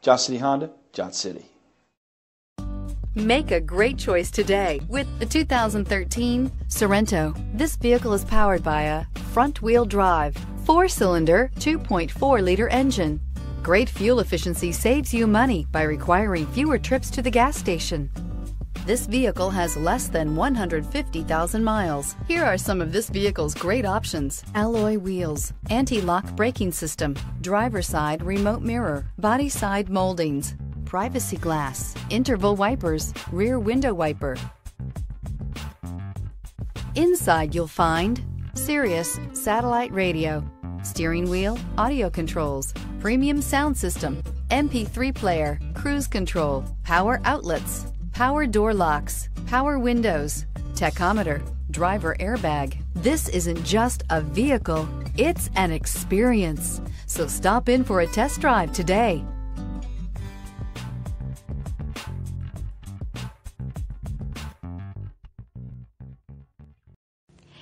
Johnson City Honda, Johnson City. Make a great choice today with the 2013 Sorento. This vehicle is powered by a front-wheel drive, four-cylinder, 2.4-liter engine. Great fuel efficiency saves you money by requiring fewer trips to the gas station. This vehicle has less than 150,000 miles. Here are some of this vehicle's great options. Alloy wheels, anti-lock braking system, driver side remote mirror, body side moldings, privacy glass, interval wipers, rear window wiper. Inside you'll find Sirius satellite radio, steering wheel, audio controls, premium sound system, MP3 player, cruise control, power outlets, power door locks, power windows, tachometer, driver airbag. This isn't just a vehicle, it's an experience. So stop in for a test drive today.